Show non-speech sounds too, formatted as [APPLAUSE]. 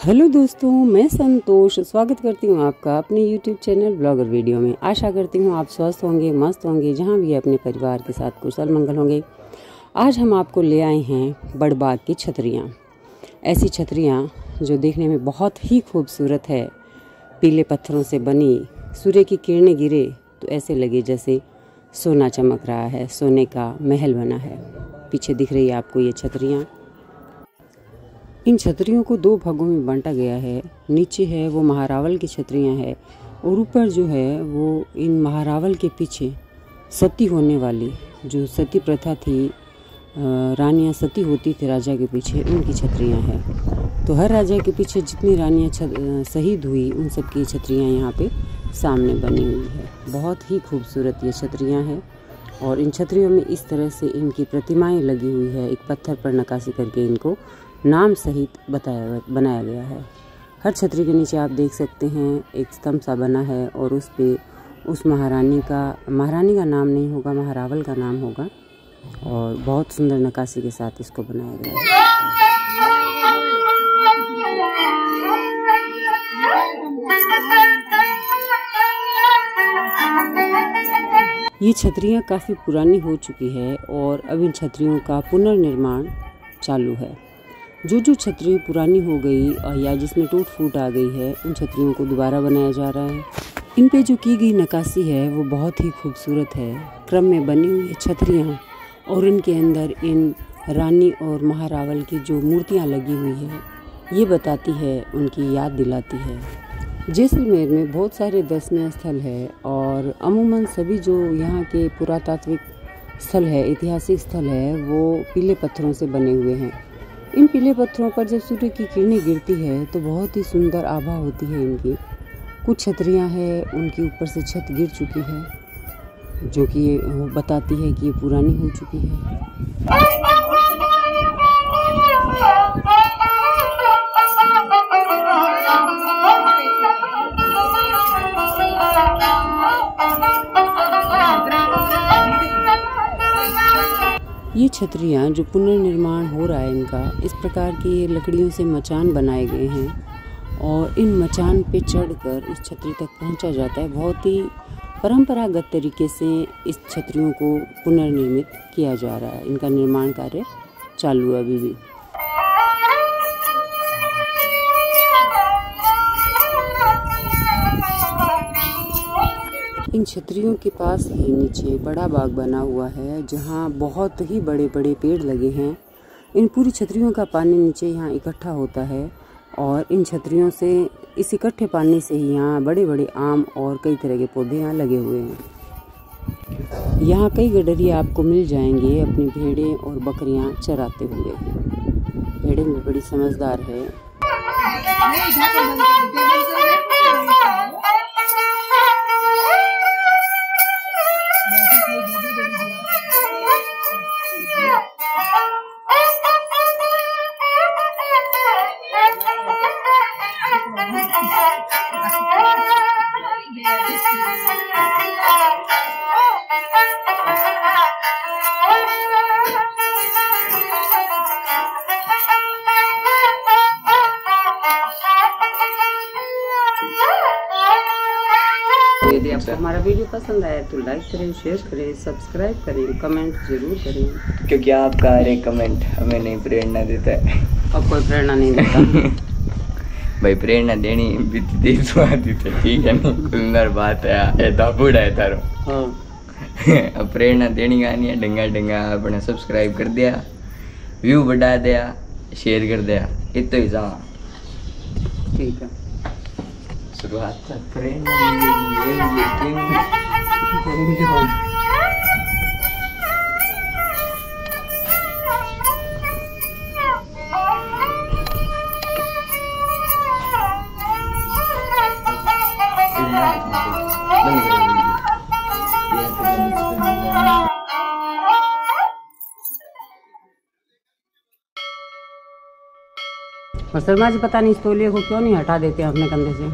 Hello दोस्तों, मैं संतोष स्वागत करती हूँ आपका अपने यूट्यूब चैनल ब्लॉगर वीडियो में। आशा करती हूँ आप स्वस्थ होंगे, मस्त होंगे, जहाँ भी अपने परिवार के साथ कुशल मंगल होंगे। आज हम आपको ले आए हैं बड़बाग की छतरियाँ। ऐसी छतरियाँ जो देखने में बहुत ही खूबसूरत है। पीले पत्थरों से बनी, सूर्य की किरणें गिरे तो ऐसे लगे जैसे सोना चमक रहा है, सोने का महल बना है। पीछे दिख रही है आपको ये छतरियाँ। इन छतरियों को दो भागों में बांटा गया है। नीचे है, वो महारावल की छतरियाँ हैं और ऊपर जो है, वो इन महारावल के पीछे सती होने वाली, जो सती प्रथा थी रानियाँ सती होती थी राजा के पीछे, उनकी छतरियाँ हैं। तो हर राजा के पीछे जितनी रानियाँ शहीद हुई, उन सब की छतरियाँ यहाँ पे सामने बनी हुई है। बहुत ही खूबसूरत ये छतरियाँ हैं और इन छतरियों में इस तरह से इनकी प्रतिमाएँ लगी हुई है। एक पत्थर पर नकाशी करके इनको नाम सहित बताया बनाया गया है। हर छतरी के नीचे आप देख सकते हैं, एक स्तंभ सा बना है और उस पर उस महारानी का महारानी का नाम नहीं होगा, महारावल का नाम होगा और बहुत सुंदर नकाशी के साथ इसको बनाया गया है। ये छतरियाँ काफ़ी पुरानी हो चुकी है और अब इन छतरियों का पुनर्निर्माण चालू है। जो जो छतरी पुरानी हो गई या जिसमें टूट फूट आ गई है, उन छतरियों को दोबारा बनाया जा रहा है। इन पे जो की गई नकाशी है, वो बहुत ही खूबसूरत है। क्रम में बनी हुई छतरियाँ और इनके अंदर इन रानी और महारावल की जो मूर्तियाँ लगी हुई है, ये बताती है, उनकी याद दिलाती है। जैसलमेर में बहुत सारे दर्शनीय स्थल है और अमूमन सभी जो यहाँ के पुरातात्विक स्थल है, ऐतिहासिक स्थल है, वो पीले पत्थरों से बने हुए हैं। इन पीले पत्थरों पर जब सूर्य की किरणें गिरती है तो बहुत ही सुंदर आभा होती है इनकी। कुछ छतरियाँ हैं, उनके ऊपर से छत गिर चुकी है, जो कि बताती है कि ये पुरानी हो चुकी है। ये छतरियाँ जो पुनर्निर्माण हो रहा है इनका, इस प्रकार की ये लकड़ियों से मचान बनाए गए हैं और इन मचान पे चढ़कर इस छतरी तक पहुँचा जाता है। बहुत ही परंपरागत तरीके से इस छतरियों को पुनर्निर्मित किया जा रहा है। इनका निर्माण कार्य चालू है अभी भी। इन छतरियों के पास ही नीचे बड़ा बाग बना हुआ है, जहाँ बहुत ही बड़े बड़े पेड़ लगे हैं। इन पूरी छतरियों का पानी नीचे यहाँ इकट्ठा होता है और इन छतरियों से, इस इकट्ठे पानी से ही यहाँ बड़े बड़े आम और कई तरह के पौधे यहाँ लगे हुए हैं। यहाँ कई गडरिया आपको मिल जाएँगे अपनी भेड़ें और बकरियाँ चराते हुए। भेड़ें भी बड़ी समझदार है। यदि आपको हमारा वीडियो पसंद आया तो लाइक करें शेयर करें सब्सक्राइब करें कमेंट ज़रूर करें। क्योंकि आपका हर एक कमेंट हमें नहीं प्रेरणा देता है। और कोई प्रेरणा नहीं देता। [LAUGHS] भाई प्रेरणा देनी भी दे तो आती थी ठीक है नहीं सुंदर बात है ये तो बूढ़ा है तारो। हाँ। अब [LAUGHS] प्रेरणा देनी आनी है डंगा डंगा अपने सब्सक्राइब कर दिया व्यू बढ़ा दिया शेयर कर दिया इतना ही जा ठीक है। शुरुआत प्रेरणा और शर्मा जी, पता नहीं इस तौलिए को क्यों नहीं हटा देते अपने कंधे से?